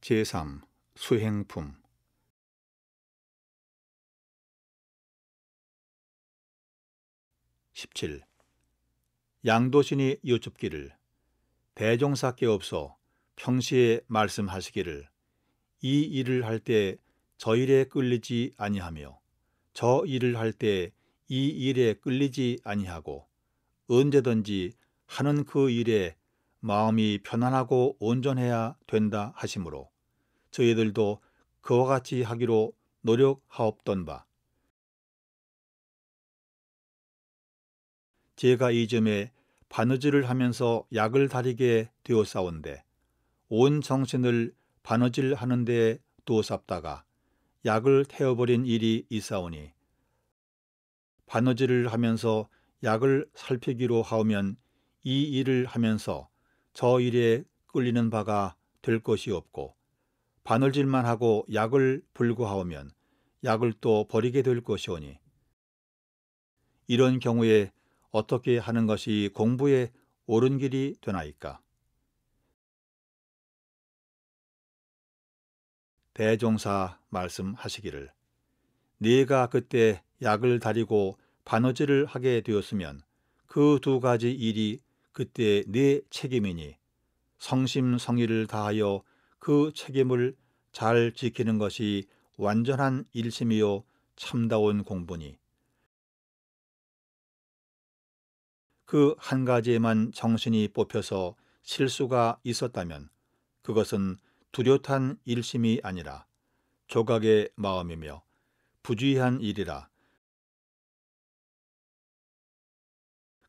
제3 수행품 17. 양도신이 여쭙기를 대종사께 없어 평시에 말씀하시기를 이 일을 할 때 저 일에 끌리지 아니하며 저 일을 할 때 이 일에 끌리지 아니하고 언제든지 하는 그 일에 마음이 편안하고 온전해야 된다 하시므로 저희들도 그와 같이 하기로 노력하옵던 바. 제가 이 점에 바느질을 하면서 약을 다리게 되었사온데 온 정신을 바느질 하는 데 두었삽다가 약을 태워버린 일이 있사오니 바느질을 하면서 약을 살피기로 하오면 이 일을 하면서 저 일에 끌리는 바가 될 것이 없고 바늘질만 하고 약을 불구하오면 약을 또 버리게 될 것이오니 이런 경우에 어떻게 하는 것이 공부에 옳은 길이 되나이까? 대종사 말씀하시기를 네가 그때 약을 다리고 바느질을 하게 되었으면 그 두 가지 일이 그때 네 책임이니 성심성의를 다하여 그 책임을 잘 지키는 것이 완전한 일심이요 참다운 공부니 그 한 가지에만 정신이 뽑혀서 실수가 있었다면 그것은 뚜렷한 일심이 아니라 조각의 마음이며 부주의한 일이라.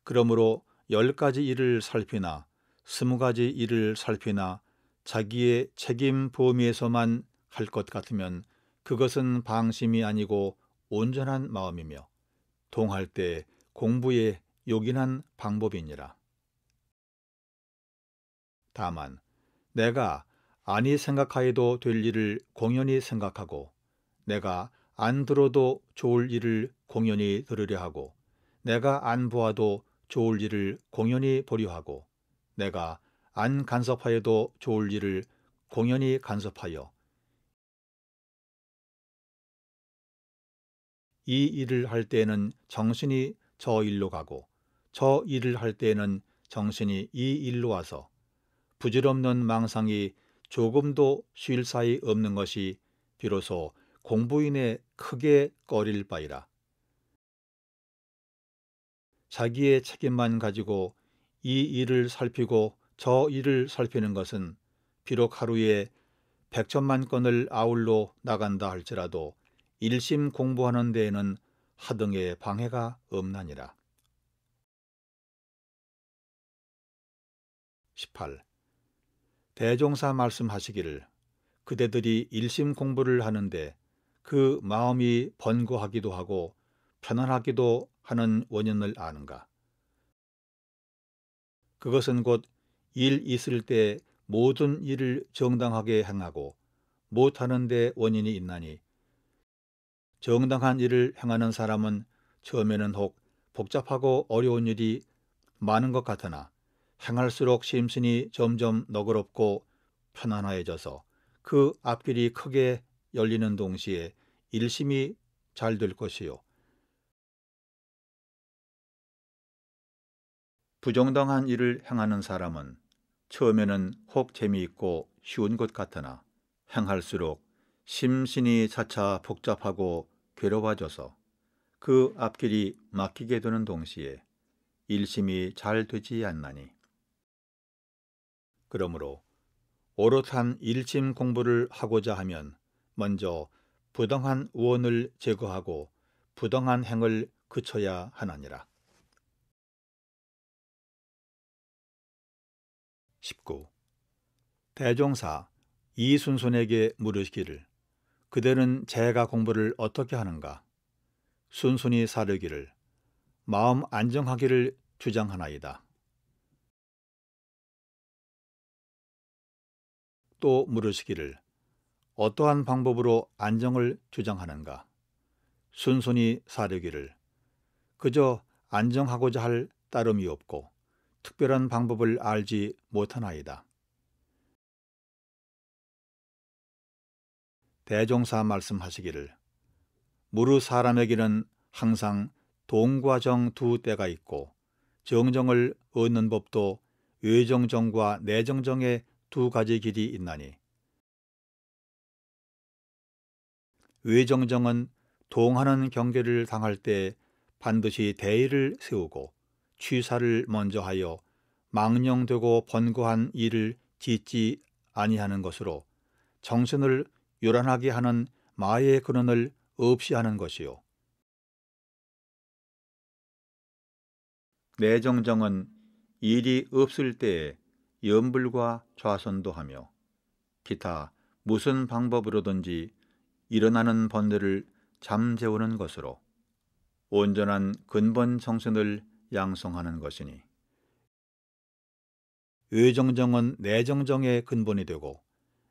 그러므로 열 가지 일을 살피나 스무 가지 일을 살피나 자기의 책임 범위에서만 할 것 같으면 그것은 방심이 아니고 온전한 마음이며 동할 때 공부에 요긴한 방법이니라. 다만 내가 아니 생각하여도 될 일을 공연히 생각하고 내가 안 들어도 좋을 일을 공연히 들으려 하고 내가 안 보아도 좋을 일을 공연히 보려 하고 내가 안 간섭하여도 좋을 일을 공연히 간섭하여 이 일을 할 때에는 정신이 저 일로 가고 저 일을 할 때에는 정신이 이 일로 와서 부질없는 망상이 조금도 쉴 사이 없는 것이 비로소 공부인의 크게 꺼릴 바이라. 자기의 책임만 가지고 이 일을 살피고 저 일을 살피는 것은 비록 하루에 백천만 건을 아울러 나간다 할지라도 일심 공부하는 데에는 하등의 방해가 없나니라. 18. 대종사 말씀하시기를 그대들이 일심 공부를 하는데 그 마음이 번거하기도 하고 편안하기도 하는 원인을 아는가? 그것은 곧 일 있을 때 모든 일을 정당하게 행하고 못하는 데 원인이 있나니 정당한 일을 행하는 사람은 처음에는 혹 복잡하고 어려운 일이 많은 것 같으나 행할수록 심신이 점점 너그럽고 편안해져서 그 앞길이 크게 열리는 동시에 일심이 잘 될 것이요. 부정당한 일을 행하는 사람은 처음에는 혹 재미있고 쉬운 것 같으나 행할수록 심신이 차차 복잡하고 괴로워져서 그 앞길이 막히게 되는 동시에 일심이 잘 되지 않나니 그러므로 오롯한 일심 공부를 하고자 하면 먼저 부당한 우원을 제거하고 부당한 행을 그쳐야 하나니라. 19. 대종사 이순손에게 물으시기를 그대는 제가 공부를 어떻게 하는가? 순순히 사르기를 마음 안정하기를 주장하나이다. 또 물으시기를 어떠한 방법으로 안정을 주장하는가? 순순히 사르기를 그저 안정하고자 할 따름이 없고 특별한 방법을 알지 못하나이다. 대종사 말씀하시기를 무르 사람에게는 항상 동과 정 두 때가 있고 정정을 얻는 법도 외정정과 내정정의 두 가지 길이 있나니 외정정은 동하는 경계를 당할 때 반드시 대의를 세우고 취사를 먼저 하여 망령되고 번거한 일을 짓지 아니하는 것으로 정신을 요란하게 하는 마의 근원을 없이 하는 것이요. 내정정은 일이 없을 때에 염불과 좌선도 하며 기타 무슨 방법으로든지 일어나는 번뇌를 잠재우는 것으로 온전한 근본 정신을 양성하는 것이니 외정정은 내정정의 근본이 되고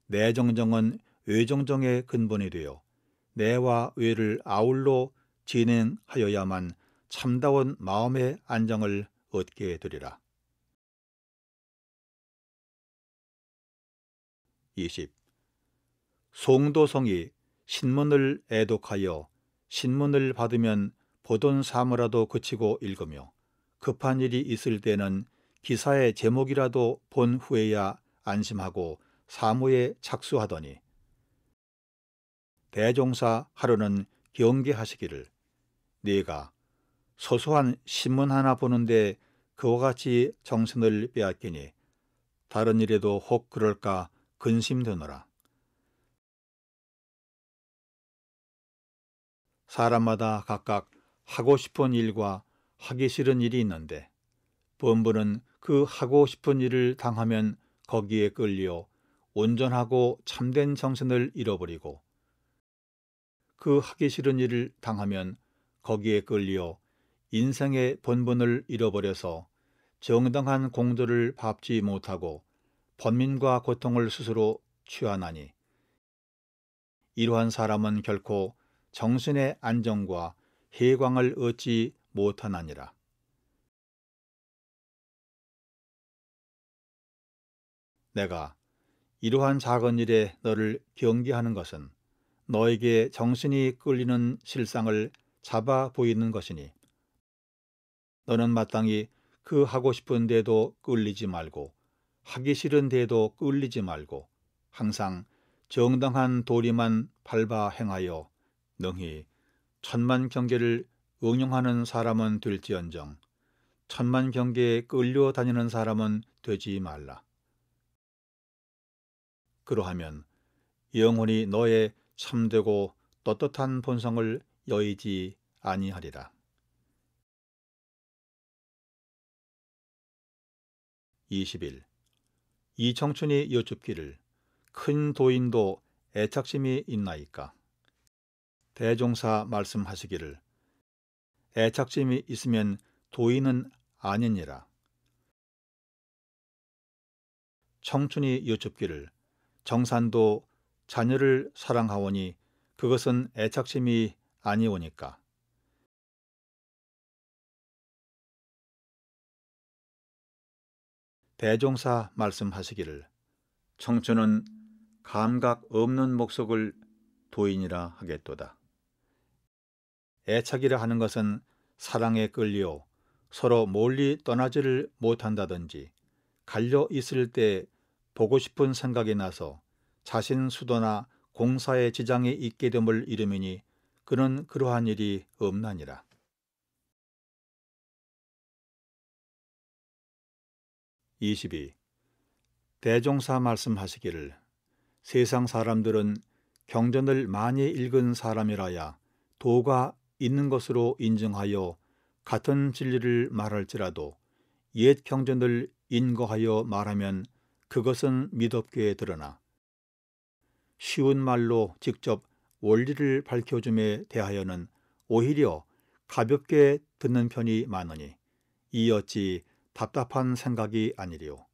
내정정은 외정정의 근본이 되어 내와 외를 아울러 진행하여야만 참다운 마음의 안정을 얻게 되리라. 20. 송도성이 신문을 애독하여 신문을 받으면 보던 사무라도 그치고 읽으며 급한 일이 있을 때는 기사의 제목이라도 본 후에야 안심하고 사무에 착수하더니 대종사 하루는 경계하시기를 네가 소소한 신문 하나 보는데 그와 같이 정신을 빼앗기니 다른 일에도 혹 그럴까 근심되노라. 사람마다 각각 하고 싶은 일과 하기 싫은 일이 있는데 범부는 그 하고 싶은 일을 당하면 거기에 끌려 온전하고 참된 정신을 잃어버리고 그 하기 싫은 일을 당하면 거기에 끌려 인생의 본분을 잃어버려서 정당한 공도를 밟지 못하고 번민과 고통을 스스로 취하나니 이러한 사람은 결코 정신의 안정과 해광을 얻지 못하나니라. 내가 이러한 작은 일에 너를 경계하는 것은 너에게 정신이 끌리는 실상을 잡아 보이는 것이니 너는 마땅히 그 하고 싶은 데도 끌리지 말고 하기 싫은 데도 끌리지 말고 항상 정당한 도리만 밟아 행하여 능히 천만 경계를 응용하는 사람은 될지언정 천만 경계에 끌려 다니는 사람은 되지 말라. 그러하면 영혼이 너의 참되고 떳떳한 본성을 여의지 아니하리라. 20일 이 청춘이 여쭙기를 큰 도인도 애착심이 있나이까? 대종사 말씀하시기를 애착심이 있으면 도인은 아니니라. 청춘이 여쭙기를 정산도 자녀를 사랑하오니 그것은 애착심이 아니오니까. 대종사 말씀하시기를 청춘은 감각 없는 목속을 도인이라 하겠도다. 애착이라 하는 것은 사랑에 끌려 서로 멀리 떠나지를 못한다든지 갈려 있을 때 보고 싶은 생각이 나서 자신 수도나 공사에 지장이 있게 됨을 이름이니 그는 그러한 일이 없나니라. (22) 대종사 말씀하시기를 세상 사람들은 경전을 많이 읽은 사람이라야 도가 있는 것으로 인정하여 같은 진리를 말할지라도 옛 경전을 인거하여 말하면 그것은 미덥게 드러나 쉬운 말로 직접 원리를 밝혀줌에 대하여는 오히려 가볍게 듣는 편이 많으니 이 어찌 답답한 생각이 아니리요.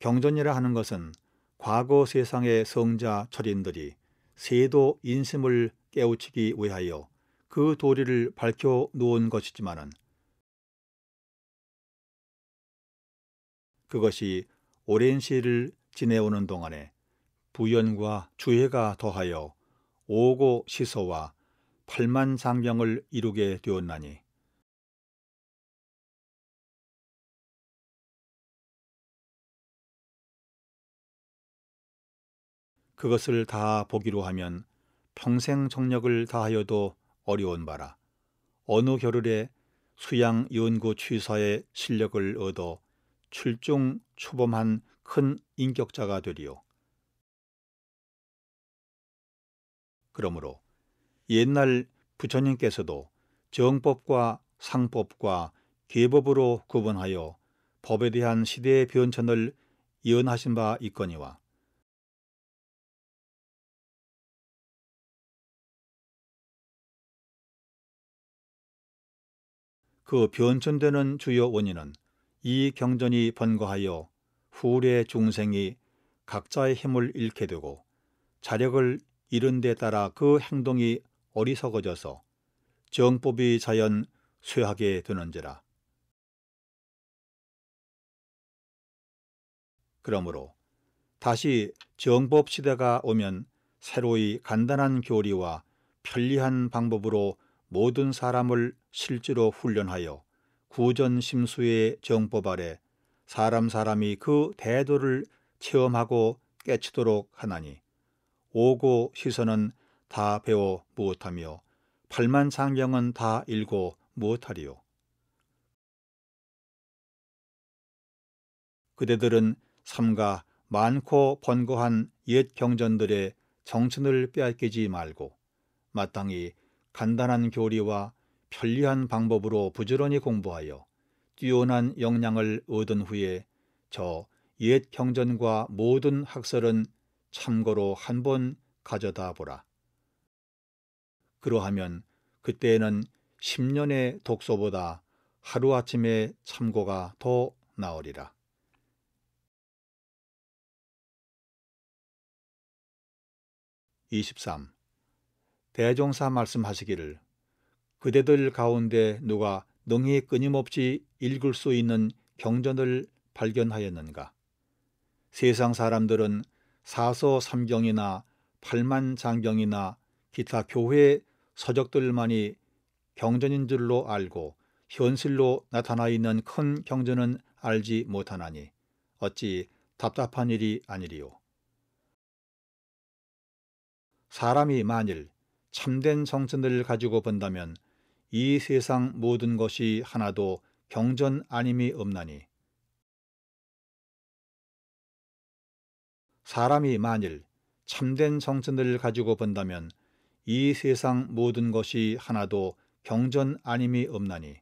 경전이라 하는 것은 과거 세상의 성자 철인들이 세도 인심을 깨우치기 위하여 그 도리를 밝혀 놓은 것이지만은 그것이 오랜 시를 지내오는 동안에 부연과 주해가 더하여 오고 시소와 팔만 상경을 이루게 되었나니 그것을 다 보기로 하면 평생 정력을 다하여도 어려운 바라 어느 겨를에 수양 연구 취사의 실력을 얻어 출중 초범한 큰 인격자가 되리요. 그러므로 옛날 부처님께서도 정법과 상법과 계법으로 구분하여 법에 대한 시대의 변천을 예언하신 바 있거니와 그 변천되는 주요 원인은 이 경전이 번거하여 후래 중생이 각자의 힘을 잃게 되고 자력을 잃은 데 따라 그 행동이 어리석어져서 정법이 자연 쇠하게 되는지라. 그러므로 다시 정법 시대가 오면 새로이 간단한 교리와 편리한 방법으로 모든 사람을 실제로 훈련하여 구전 심수의 정법 아래 사람 사람이 그 대도를 체험하고 깨치도록 하나니 오고 시선은 다 배워 무엇하며 팔만 장경은 다 읽고 무엇하리요. 그대들은 삼가 많고 번거한 옛 경전들의 정신을 빼앗기지 말고 마땅히 간단한 교리와 편리한 방법으로 부지런히 공부하여 뛰어난 역량을 얻은 후에 저 옛 경전과 모든 학설은 참고로 한 번 가져다 보라. 그러하면 그때에는 10년의 독서보다 하루아침에 참고가 더 나으리라. 23. 대종사 말씀하시기를 그대들 가운데 누가 능히 끊임없이 읽을 수 있는 경전을 발견하였는가? 세상 사람들은 사서 삼경이나 팔만 장경이나 기타 교회 서적들만이 경전인 줄로 알고 현실로 나타나 있는 큰 경전은 알지 못하나니 어찌 답답한 일이 아니리요. 사람이 만일 참된 정신을 가지고 본다면 이 세상 모든 것이 하나도 경전 아님이 없나니. 사람이 만일 참된 정신을 가지고 본다면 이 세상 모든 것이 하나도 경전 아님이 없나니.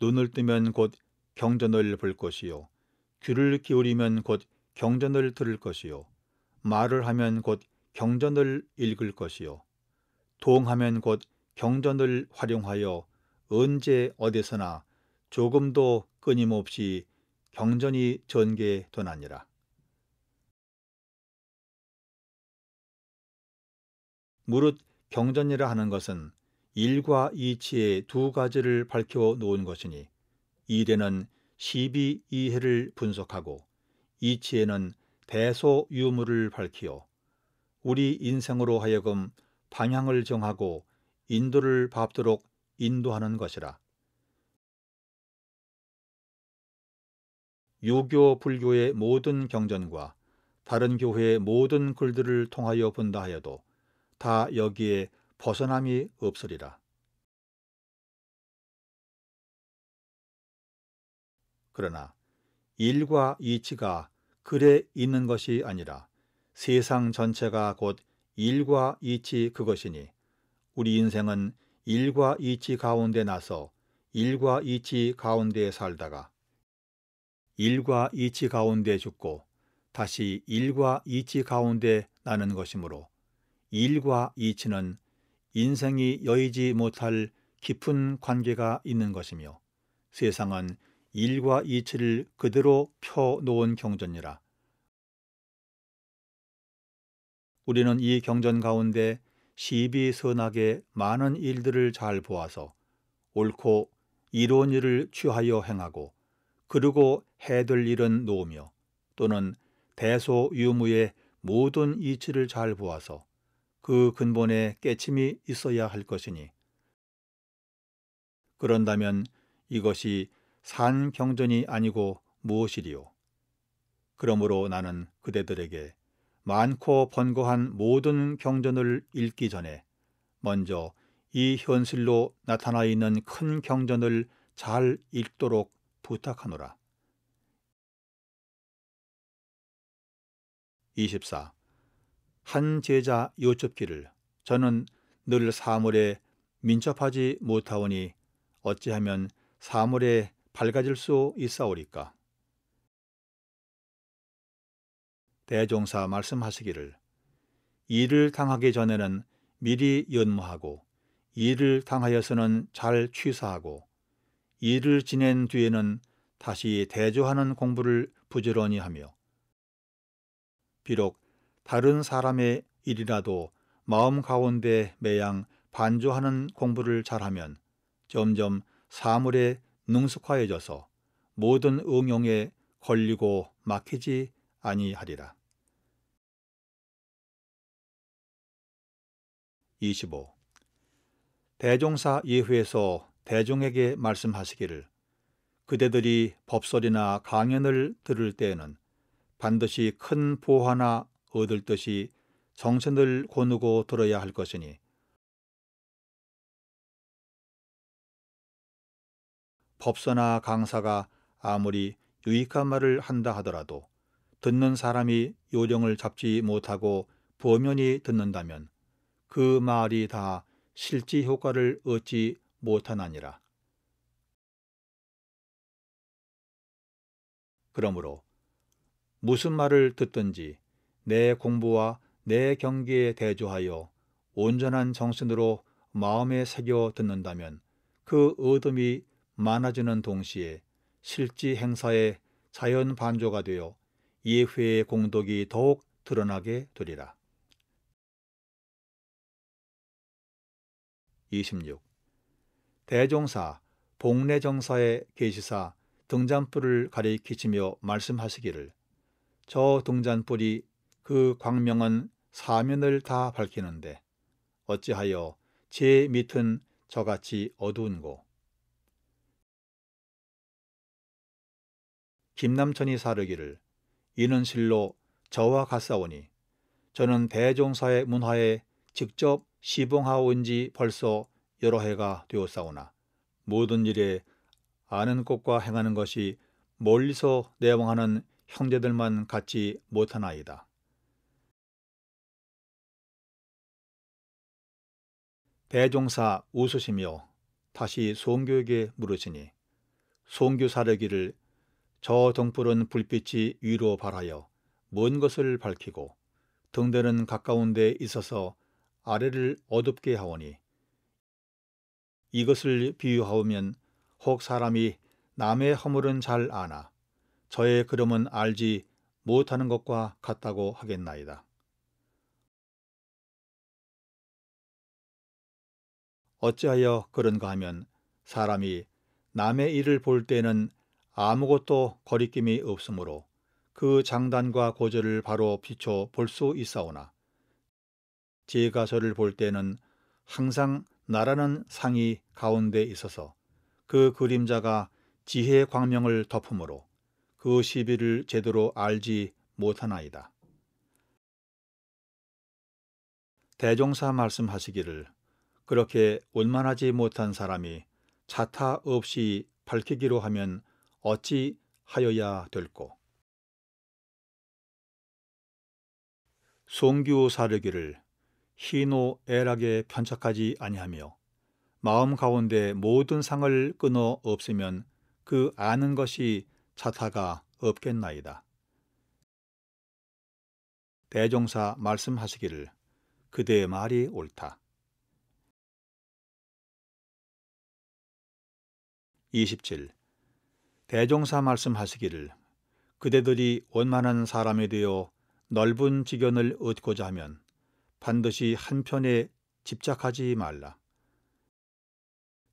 눈을 뜨면 곧 경전을 볼 것이요 귀를 기울이면 곧 경전을 들을 것이요 말을 하면 곧 경전을 읽을 것이요 동하면 곧 경전을 활용하여 언제 어디서나 조금도 끊임없이 경전이 전개되나니라. 무릇 경전이라 하는 것은 일과 이치의 두 가지를 밝혀 놓은 것이니 일에는 시비 이해를 분석하고 이치에는 대소 유무를 밝히어 우리 인생으로 하여금 방향을 정하고 인도를 밟도록 인도하는 것이라. 유교 불교의 모든 경전과 다른 교회의 모든 글들을 통하여 본다 하여도 다 여기에 벗어남이 없으리라. 그러나 일과 이치가 글에 있는 것이 아니라 세상 전체가 곧 일과 이치 그것이니 우리 인생은 일과 이치 가운데 나서 일과 이치 가운데 살다가 일과 이치 가운데 죽고 다시 일과 이치 가운데 나는 것이므로 일과 이치는 인생이 여의지 못할 깊은 관계가 있는 것이며 세상은 일과 이치를 그대로 펴 놓은 경전이라. 우리는 이 경전 가운데 시비선하게 많은 일들을 잘 보아서 옳고 이로운 일을 취하여 행하고 그르고 해될 일은 놓으며 또는 대소 유무의 모든 이치를 잘 보아서 그 근본에 깨침이 있어야 할 것이니 그런다면 이것이 산 경전이 아니고 무엇이리요? 그러므로 나는 그대들에게 많고 번거한 모든 경전을 읽기 전에 먼저 이 현실로 나타나 있는 큰 경전을 잘 읽도록 부탁하노라. 24. 한 제자 요첩기를 저는 늘 사물에 민첩하지 못하오니 어찌하면 사물에 밝아질 수 있사오리까. 대종사 말씀하시기를 일을 당하기 전에는 미리 연모하고 일을 당하여서는 잘 취사하고 일을 지낸 뒤에는 다시 대조하는 공부를 부지런히 하며 비록 다른 사람의 일이라도 마음 가운데 매양 반조하는 공부를 잘하면 점점 사물에 능숙하여져서 모든 응용에 걸리고 막히지 아니하리라. 25. 대종사 예후에서 대종에게 말씀하시기를 그대들이 법설이나 강연을 들을 때에는 반드시 큰 보화나 얻을 듯이 정신을 고누고 들어야 할 것이니 법서나 강사가 아무리 유익한 말을 한다 하더라도 듣는 사람이 요령을 잡지 못하고 보면이 듣는다면 그 말이 다 실지 효과를 얻지 못하나니라. 그러므로 무슨 말을 듣든지 내 공부와 내 경계에 대조하여 온전한 정신으로 마음에 새겨 듣는다면 그 얻음이 많아지는 동시에 실지 행사의 자연 반조가 되어 예회의 공덕이 더욱 드러나게 되리라. 26. 대종사, 복례정사의 계시사 등잔불을 가리키시며 말씀하시기를 저 등잔불이 그 광명은 사면을 다 밝히는데 어찌하여 제 밑은 저같이 어두운고 김남천이 사르기를 이는 실로 저와 같사오니 저는 대종사의 문화에 직접 시봉하온 지 벌써 여러 해가 되었사오나 모든 일에 아는 것과 행하는 것이 멀리서 내왕하는 형제들만 같지 못하나이다. 대종사 웃으시며 다시 송교에게 물으시니 송교 사르기를 저 등불은 불빛이 위로 발하여 먼 것을 밝히고 등대는 가까운 데 있어서 아래를 어둡게 하오니 이것을 비유하오면 혹 사람이 남의 허물은 잘 아나 저의 그름은 알지 못하는 것과 같다고 하겠나이다. 어찌하여 그런가 하면 사람이 남의 일을 볼 때는 아무것도 거리낌이 없으므로 그 장단과 고절을 바로 비춰 볼 수 있사오나 제가 저를 볼 때는 항상 나라는 상이 가운데 있어서 그 그림자가 지혜의 광명을 덮으므로 그 시비를 제대로 알지 못하나이다. 대종사 말씀하시기를 그렇게 원만하지 못한 사람이 자타 없이 밝히기로 하면 어찌 하여야 될꼬. 송규 사르기를 희노 애락에 편착하지 아니하며 마음 가운데 모든 상을 끊어 없으면 그 아는 것이 자타가 없겠나이다. 대종사 말씀하시기를 그대의 말이 옳다. 27. 대종사 말씀하시기를 그대들이 원만한 사람에 되어 넓은 지견을 얻고자 하면 반드시 한편에 집착하지 말라.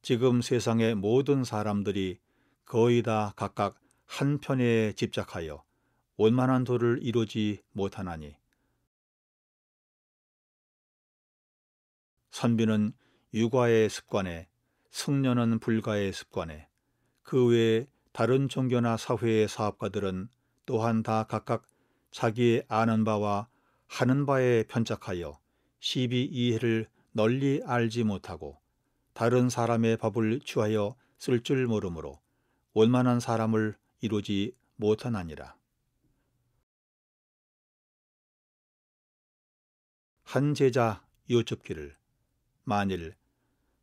지금 세상의 모든 사람들이 거의 다 각각 한편에 집착하여 원만한 도를 이루지 못하나니 선비는 육아의 습관에 승려는 불가의 습관에 그 외에 다른 종교나 사회의 사업가들은 또한 다 각각 자기의 아는 바와 하는 바에 편착하여 시비 이해를 널리 알지 못하고 다른 사람의 법을 취하여 쓸 줄 모르므로 원만한 사람을 이루지 못하나니라. 한 제자 여쭙기를 만일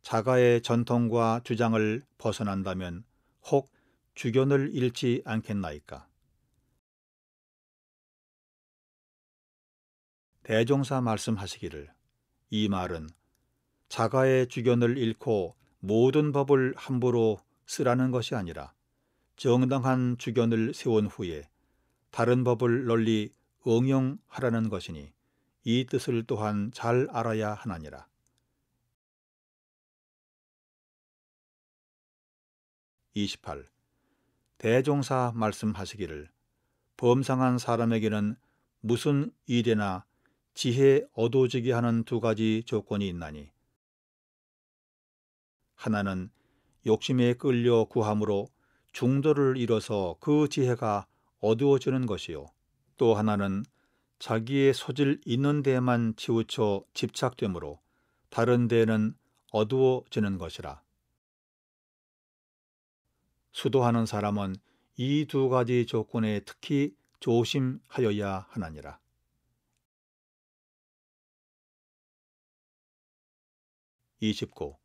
자가의 전통과 주장을 벗어난다면 혹 주견을 잃지 않겠나이까? 대종사 말씀하시기를 이 말은 자가의 주견을 잃고 모든 법을 함부로 쓰라는 것이 아니라 정당한 주견을 세운 후에 다른 법을 널리 응용하라는 것이니 이 뜻을 또한 잘 알아야 하나니라. 28. 대종사 말씀하시기를 범상한 사람에게는 무슨 일이나 지혜 어두워지게 하는 두 가지 조건이 있나니 하나는 욕심에 끌려 구함으로 중도를 잃어서 그 지혜가 어두워지는 것이요 또 하나는 자기의 소질 있는 데만 치우쳐 집착되므로 다른 데는 어두워지는 것이라. 수도하는 사람은 이 두 가지 조건에 특히 조심하여야 하나니라. 이십고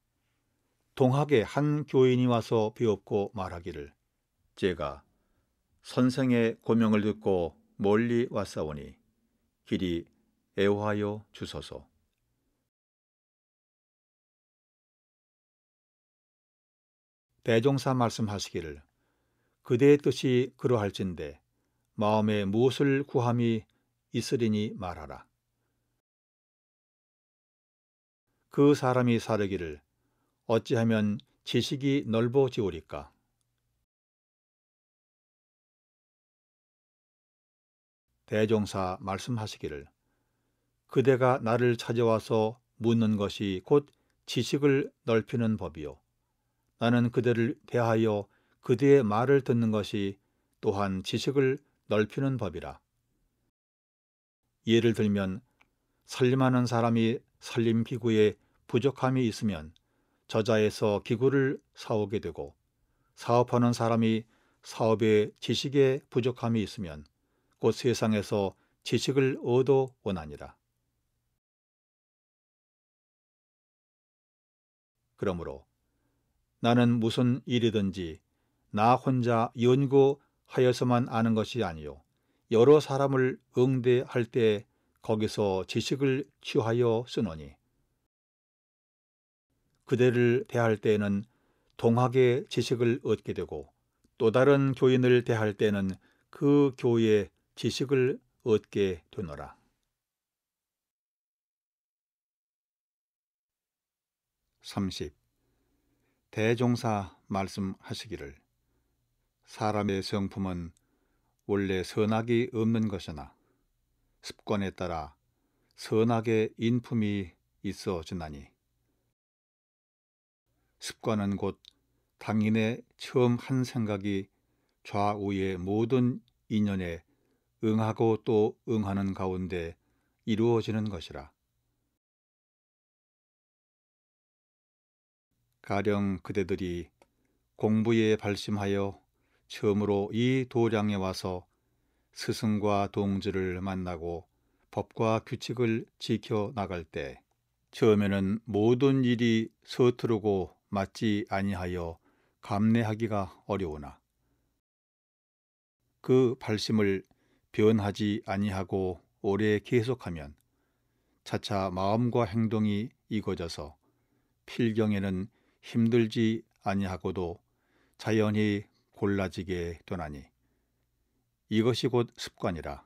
동학의 한 교인이 와서 배웠고 말하기를 제가 선생의 고명을 듣고 멀리 왔사오니 길이 애호하여 주소서. 대종사 말씀하시기를 그대의 뜻이 그러할진대 마음에 무엇을 구함이 있으리니 말하라. 그 사람이 사르기를 어찌하면 지식이 넓어지오리까? 대종사 말씀하시기를 그대가 나를 찾아와서 묻는 것이 곧 지식을 넓히는 법이요. 나는 그대를 대하여 그대의 말을 듣는 것이 또한 지식을 넓히는 법이라. 예를 들면 살림하는 사람이 살림 기구에 부족함이 있으면 저자에서 기구를 사오게 되고 사업하는 사람이 사업에 지식에 부족함이 있으면 곧 세상에서 지식을 얻어 원하니라. 그러므로 나는 무슨 일이든지 나 혼자 연구하여서만 아는 것이 아니요 여러 사람을 응대할 때 거기서 지식을 취하여 쓰노니. 그대를 대할 때에는 동학의 지식을 얻게 되고 또 다른 교인을 대할 때는 그 교의 지식을 얻게 되노라. 삼십. 대종사 말씀하시기를. 사람의 성품은 원래 선악이 없는 것이나 습관에 따라 선악의 인품이 있어지나니 습관은 곧 당인의 처음 한 생각이 좌우의 모든 인연에 응하고 또 응하는 가운데 이루어지는 것이라. 가령 그대들이 공부에 발심하여 처음으로 이 도량에 와서 스승과 동지를 만나고 법과 규칙을 지켜 나갈 때 처음에는 모든 일이 서투르고 맞지 아니하여 감내하기가 어려우나 그 발심을 변하지 아니하고 오래 계속하면 차차 마음과 행동이 익어져서 필경에는 힘들지 아니하고도 자연히 골라지게 되나니 이것이 곧 습관이라.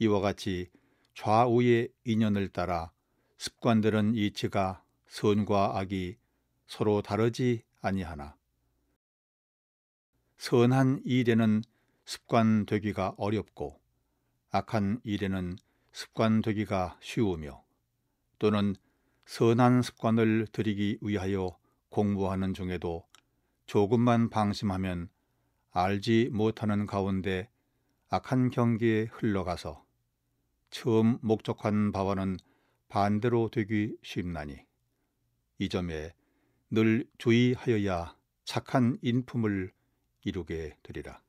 이와 같이 좌우의 인연을 따라 습관들은 이치가 선과 악이 서로 다르지 아니하나 선한 일에는 습관 되기가 어렵고 악한 일에는 습관 되기가 쉬우며 또는 선한 습관을 들이기 위하여 공부하는 중에도 조금만 방심하면 알지 못하는 가운데 악한 경계에 흘러가서 처음 목적한 바와는 반대로 되기 쉽나니 이 점에 늘 주의하여야 착한 인품을 이루게 되리라.